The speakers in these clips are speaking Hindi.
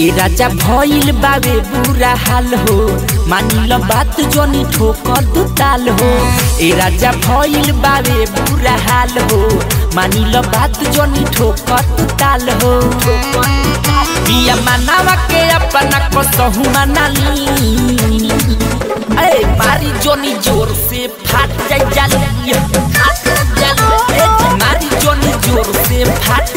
ए राजा भइल बावे, बुरा हाल हो। मानिल बात जोनी ठोकर दू ताल हो। ए राजा भइल बावे, बुरा हाल हो। मानिल बात जोनी ठोकर दू ताल हो। बिया मनावा के अपना कसहु मनाली। ए, मारी जोनी ज़ोर से फाट जाई जाली। मारी जोनी ज़ोर से फाट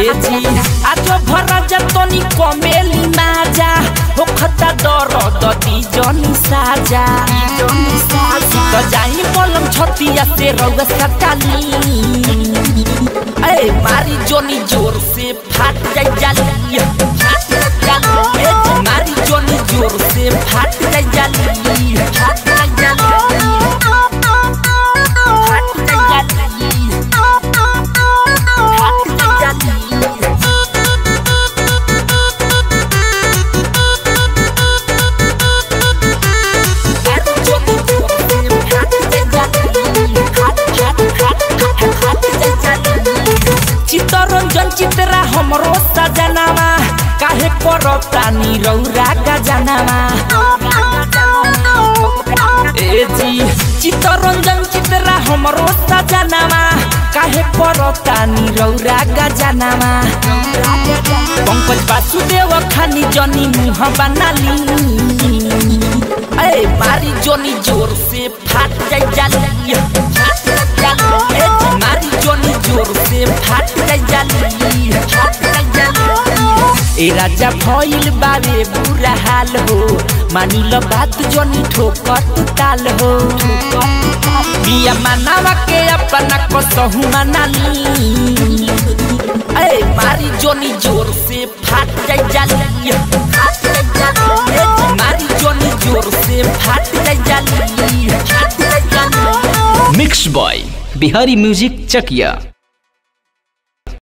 ए जी आज भरा जतनी कमेली माजा होखता दरद दी जनी साजा। तो जाई बोलम छतिया से रउआ सटाली। ए मारी जोनी ज़ोर से फाट जाई जाली जी, मारी जोनी ज़ोर से फाट चित्रा हमरो सजनावा काहे करतानी रौरा गजनावा ए जी, चित्तरंजन चित्रा हमरो सजनावा काहे करतानी रौरा गजनावा पंकज वासुदेव खानी जनी मुह बनाली। ए, मारी जोनी ज़ोर से फाट जाली। राजा भइल बावे बुरा हाल हो। मानिल बात जोनी ठोकर तू ताल हो। बिया मनावा के अपना कसहु मनाली। ए, मारी जोनी ज़ोर से फाट जाई जाली। मारी जोनी ज़ोर से फाट जाई जाली। Mix boy Bihari music Chakia